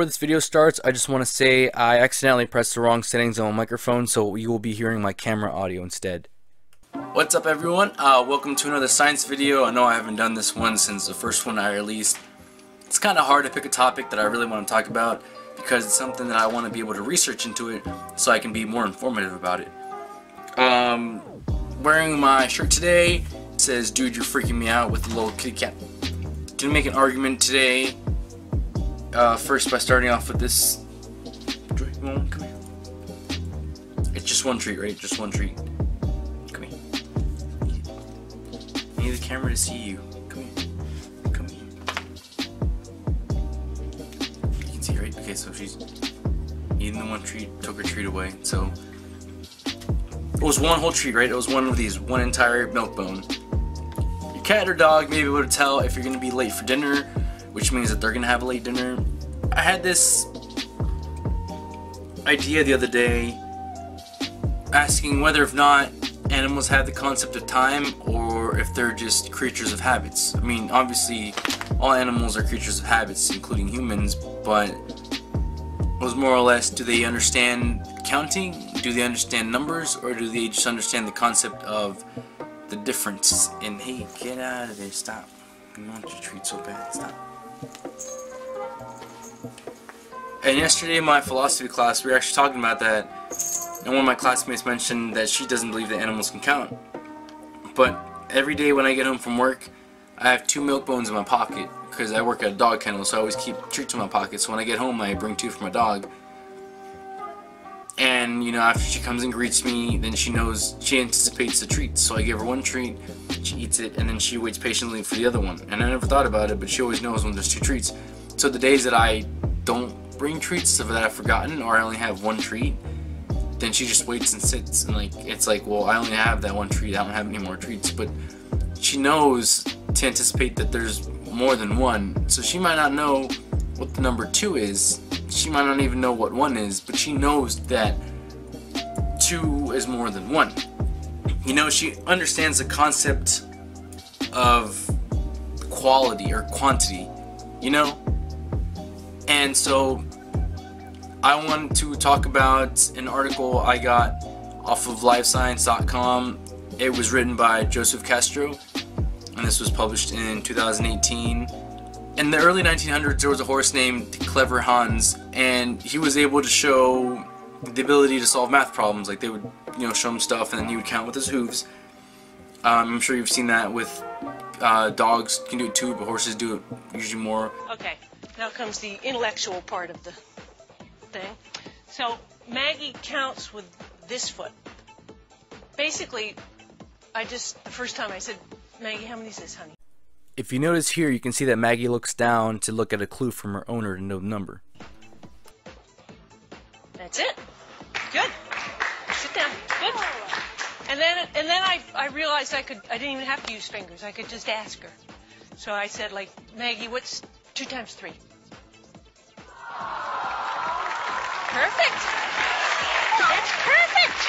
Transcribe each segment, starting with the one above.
Before this video starts, I just want to say I accidentally pressed the wrong settings on my microphone, so you will be hearing my camera audio instead. What's up everyone? Uh, welcome to another science video. I know I haven't done this one since the first one I released. It's kind of hard to pick a topic that I really want to talk about because it's something that I want to be able to research into it so I can be more informative about it. Um, wearing my shirt today says, dude, you're freaking me out with the little kitty cat. Gonna make an argument today uh, first by starting off with this. Come here. It's just one treat, right? Just one treat. Come here. I need the camera to see you. Come here. Come here. You can see, right? Okay, so she's eating the one treat, took her treat away. So it was one whole treat, right? It was one of these, one entire milk bone. Your cat or dog may be able to tell if you're gonna be late for dinner which means that they're gonna have a late dinner. I had this idea the other day asking whether or not animals have the concept of time or if they're just creatures of habits. I mean, obviously, all animals are creatures of habits, including humans, but it was more or less do they understand counting? Do they understand numbers? Or do they just understand the concept of the difference in, hey, get out of there, stop. You want your treat so bad, stop. And yesterday in my philosophy class, we were actually talking about that, and one of my classmates mentioned that she doesn't believe that animals can count. But every day when I get home from work, I have two milk bones in my pocket, because I work at a dog kennel, so I always keep treats in my pocket, so when I get home I bring two for my dog. And, you know, after she comes and greets me, then she knows, she anticipates the treat, so I give her one treat, she eats it, and then she waits patiently for the other one. And I never thought about it, but she always knows when there's two treats. So the days that I don't bring treats that I've forgotten or I only have one treat, then she just waits and sits and like it's like, well, I only have that one treat. I don't have any more treats, but she knows to anticipate that there's more than one. So she might not know what the number two is. She might not even know what one is, but she knows that two is more than one. You know, she understands the concept of quality or quantity, you know? And so I wanted to talk about an article I got off of livescience.com. It was written by Joseph Castro, and this was published in 2018. In the early 1900s, there was a horse named Clever Hans, and he was able to show the ability to solve math problems. Like they would, you know, show him stuff, and then he would count with his hooves. Um, I'm sure you've seen that with uh, dogs can do it too, but horses do it usually more. Okay, now comes the intellectual part of the thing. So Maggie counts with this foot. Basically, I just, the first time I said, Maggie, how many is this, honey? If you notice here, you can see that Maggie looks down to look at a clue from her owner to know the number. That's it. Good. Sit down. Good. And then, and then I, I realized I could, I didn't even have to use fingers. I could just ask her. So I said, like, Maggie, what's two times three? Perfect. That's perfect.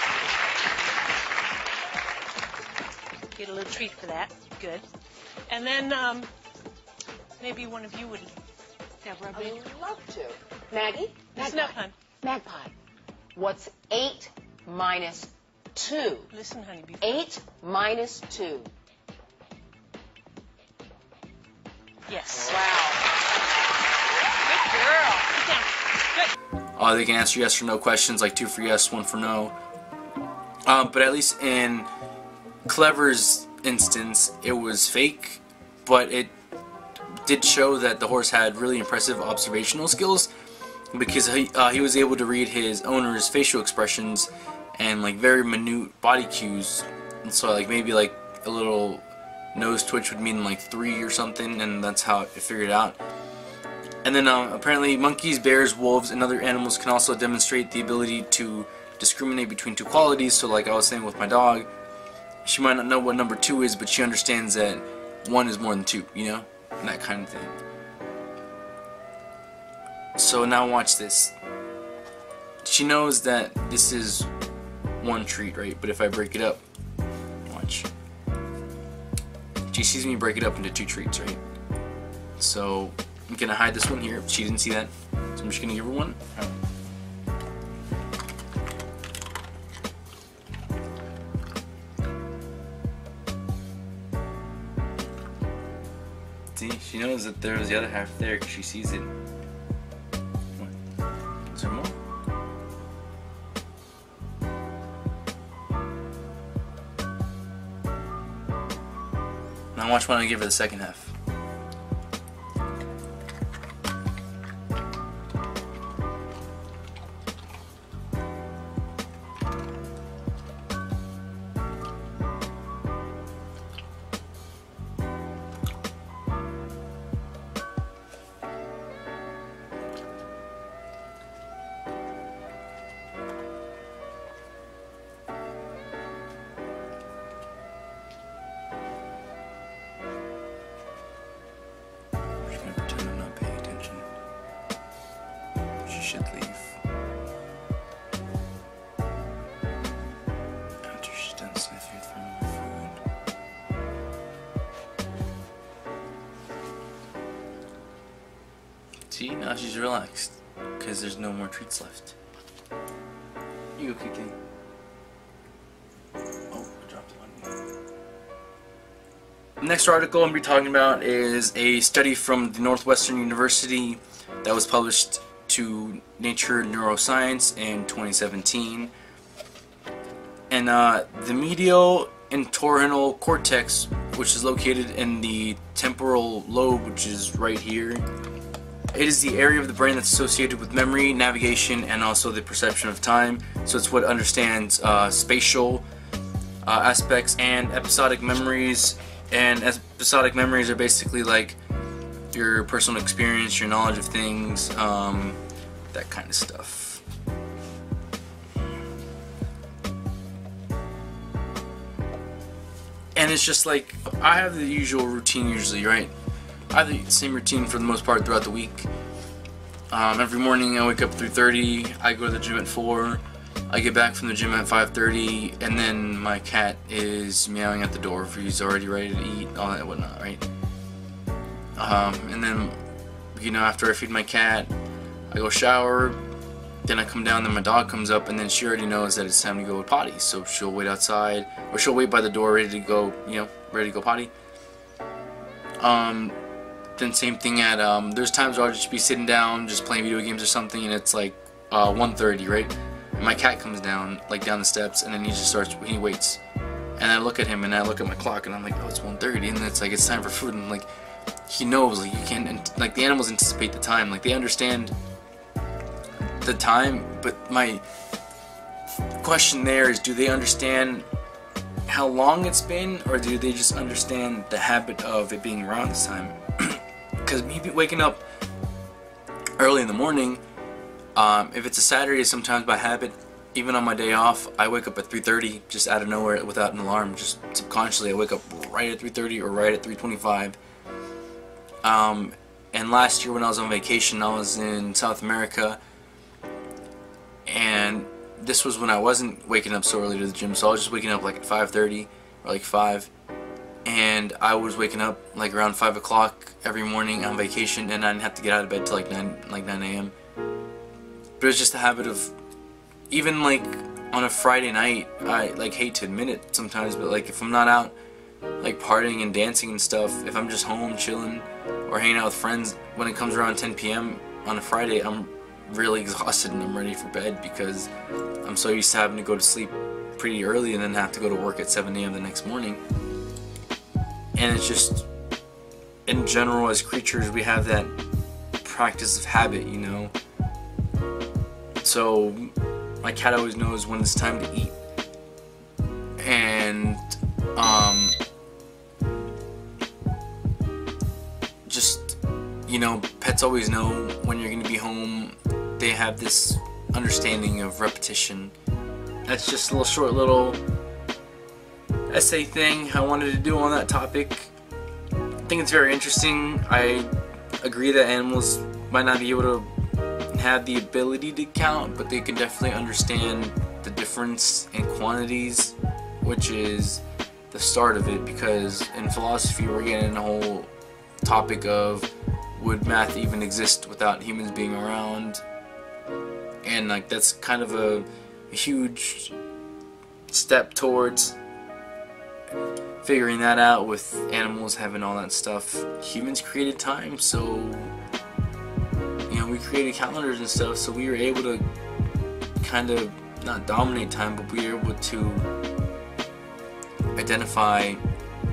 Get a little treat for that. Good. And then um, maybe one of you would, Deborah. I would love to. Maggie? Listen up, hon. Magpie. What's 8 minus 2? Listen, honey. Before. 8 minus 2. Yes. Wow. Good girl. Good. Uh, they can answer yes or no questions, like two for yes, one for no. Um, but at least in Clever's instance, it was fake, but it did show that the horse had really impressive observational skills because he, uh, he was able to read his owner's facial expressions and like very minute body cues. And so like maybe like a little nose twitch would mean like three or something, and that's how it figured out. And then um, apparently monkeys, bears, wolves, and other animals can also demonstrate the ability to discriminate between two qualities. So like I was saying with my dog, she might not know what number two is, but she understands that one is more than two, you know? And that kind of thing. So now watch this. She knows that this is one treat, right? But if I break it up, watch. She sees me break it up into two treats, right? So I'm gonna hide this one here. She didn't see that. So I'm just gonna give her one. She knows that there's the other half there because she sees it. What? Is there more? Now watch when I give her the second half. See, now she's relaxed. Because there's no more treats left. You go. Oh, dropped. The next article I'm going to be talking about is a study from the Northwestern University that was published to Nature Neuroscience in 2017. And uh, the medial entorhinal cortex, which is located in the temporal lobe, which is right here, it is the area of the brain that's associated with memory, navigation, and also the perception of time. So it's what understands uh, spatial uh, aspects and episodic memories. And episodic memories are basically like your personal experience, your knowledge of things, um, that kind of stuff. And it's just like I have the usual routine usually, right? I have the same routine for the most part throughout the week. Um, every morning I wake up at 3:30. I go to the gym at 4. I get back from the gym at 5:30, and then my cat is meowing at the door. If he's already ready to eat, all that whatnot, right? Um, and then, you know, after I feed my cat, I go shower. Then I come down. Then my dog comes up, and then she already knows that it's time to go potty. So she'll wait outside, or she'll wait by the door, ready to go. You know, ready to go potty. Um, then same thing at um, there's times where I'll just be sitting down just playing video games or something and it's like uh, 1.30 right? And my cat comes down like down the steps and then he just starts he waits. And I look at him and I look at my clock and I'm like oh it's 1.30 and it's like it's time for food and like he knows like you can't like the animals anticipate the time like they understand the time but my question there is do they understand how long it's been or do they just understand the habit of it being around this time because me waking up early in the morning, um, if it's a Saturday, sometimes by habit, even on my day off, I wake up at 3:30 just out of nowhere without an alarm. Just subconsciously, I wake up right at 3:30 or right at 3:25. Um, and last year when I was on vacation, I was in South America, and this was when I wasn't waking up so early to the gym. So I was just waking up like at 5:30 or like 5 and I was waking up like around five o'clock every morning on vacation, and I didn't have to get out of bed till like nine like 9 a.m. But it's just a habit of even like on a Friday night. I like hate to admit it sometimes, but like if I'm not out like partying and dancing and stuff, if I'm just home chilling or hanging out with friends, when it comes around 10 p.m. on a Friday, I'm really exhausted and I'm ready for bed because I'm so used to having to go to sleep pretty early and then have to go to work at 7 a.m. the next morning and it's just in general as creatures we have that practice of habit you know? So my cat always knows when it's time to eat. And um just you know pets always know when you're to be home. They have this understanding of repetition. That's just a little short little essay thing I wanted to do on that topic. I think it's very interesting. I agree that animals might not be able to have the ability to count, but they can definitely understand the difference in quantities, which is the start of it because in philosophy we're getting a whole topic of would math even exist without humans being around? And like that's kind of a, a huge step towards figuring that out with animals having all that stuff. Humans created time, so you know we created calendars and stuff, so we were able to kind of not dominate time, but we were able to identify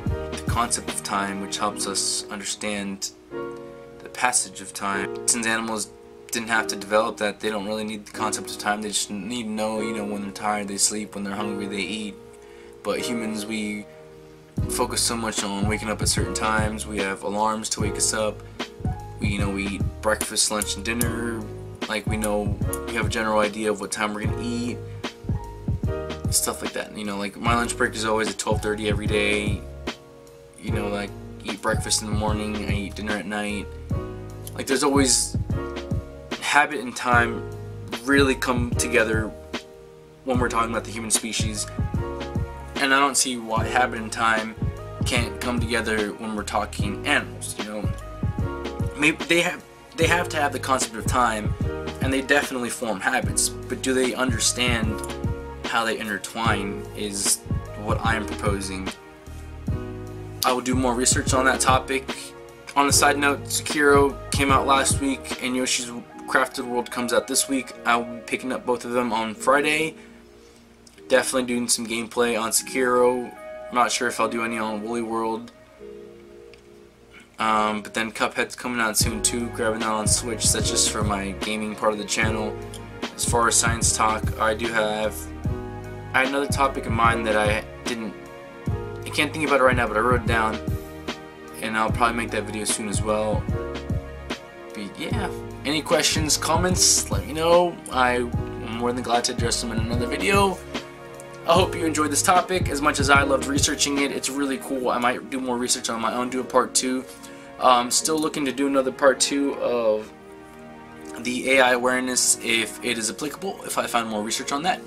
the concept of time, which helps us understand the passage of time. Since animals didn't have to develop that, they don't really need the concept of time. They just need to know, you know, when they're tired, they sleep. When they're hungry, they eat. But humans, we focus so much on waking up at certain times. We have alarms to wake us up. We, you know, we eat breakfast, lunch, and dinner. Like we know, we have a general idea of what time we're gonna eat. Stuff like that. You know, like my lunch break is always at 12:30 every day. You know, like eat breakfast in the morning. I eat dinner at night. Like there's always habit and time really come together when we're talking about the human species and I don't see why habit and time can't come together when we're talking animals. You know, maybe they have they have to have the concept of time, and they definitely form habits. But do they understand how they intertwine? Is what I am proposing. I will do more research on that topic. On a side note, Sekiro came out last week, and Yoshi's Crafted World comes out this week. I'll be picking up both of them on Friday definitely doing some gameplay on Sekiro. I'm not sure if I'll do any on Woolly World. Um, but then Cuphead's coming out soon too, grabbing that on Switch. That's just for my gaming part of the channel. As far as science talk, I do have I had another topic in mind that I didn't I can't think about it right now, but I wrote it down. And I'll probably make that video soon as well. But yeah. Any questions, comments, let me know. I'm more than glad to address them in another video. I hope you enjoyed this topic as much as I loved researching it. It's really cool. I might do more research on my own, do a part two. Um, still looking to do another part two of the AI awareness if it is applicable, if I find more research on that.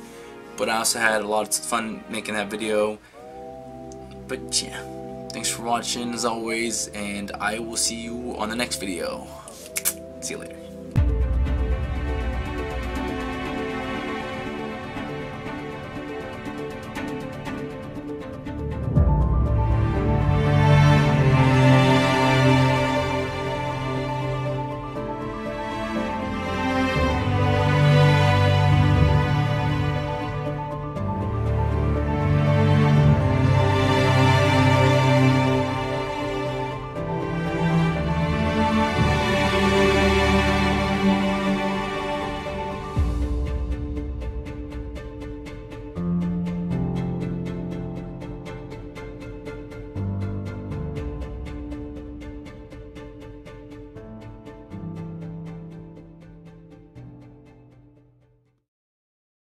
But I also had a lot of fun making that video. But yeah, thanks for watching as always, and I will see you on the next video. See you later.